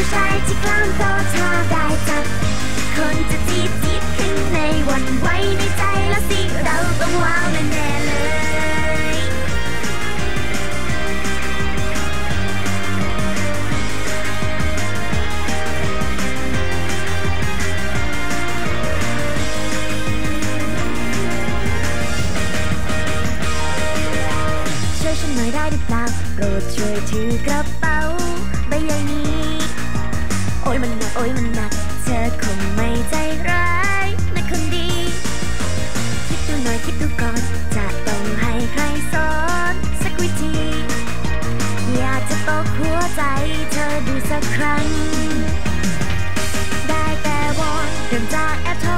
ผู้ชายที่กล้ามโตถ้าได้จับคนจะจีบจีบขึ้นในวันไหวในใจแล้วสิเราต้องว้าวแน่ๆเลยช่วยฉันหน่อยได้หรือเปล่าโปรดช่วยถือกระเป๋าใบใหญ่นี้ อ้ยมันหนักโอ้ยมันหนัก เธอคงไม่ใจร้ายนะคนดี คิดดูหน่อยคิดดูก่อน จะต้องให้ใครสอนสักวิธี อยากจะตกหัวใจเธอดูสักครั้ง ได้แต่วอนเริ่มจากแอบถอน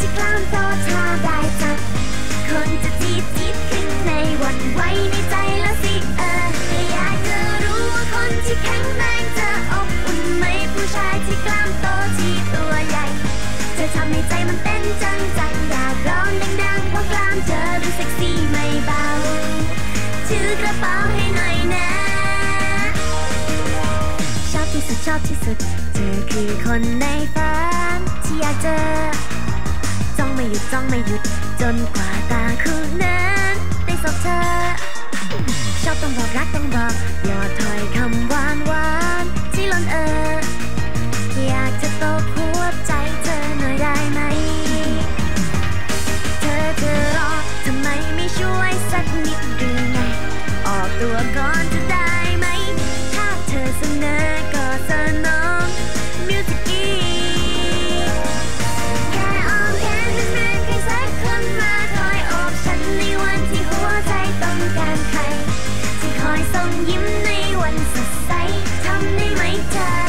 ที่กล้ามโตถ้าได้จับ คนจะจีบจีบขึ้นในวันไหวในใจแล้วสิเอออยากจะรู้ว่าคนที่แข็งแรงจะอบอุ่นไหมผู้ชายที่กล้ามโตที่ตัวใหญ่เธอทำให้ใจมันเต้นจังจังอยากร้องดังๆเพราะกล้ามเธอดูเซ็กซี่ไม่เบาถือกระเป๋าให้หน่อยนะชอบที่สุดชอบที่สุดเธอคือคนในฝันที่อยากเจอ ไม่หยุดจ้องไม่หยุด จนกว่าตาคู่นั้นได้สบเธอ ชอบต้องบอกรักต้องบอกอยอดถ้อยคำ ยิ้มในวันสดใสทำได้ไหมเธอ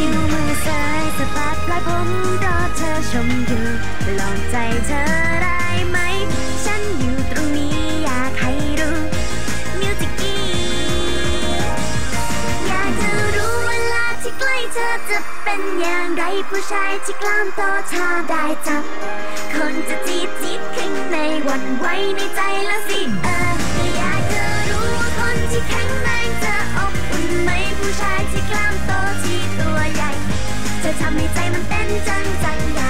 นิ้วมือซ้ายสะบัดปลายผมรอเธอชมอยู่ลองใจเธอได้ไหม ฉันอยู่ตรงนี้อยากให้รู้มิวสิกี้อยากจะรู้เวลาที่ใกล้เธอจะเป็นอย่างไรผู้ชายที่กล้ามโตถ้าได้จับ คนจะจีบจีบขึ้นในวันไหวในใจแล้วสิเออ Dành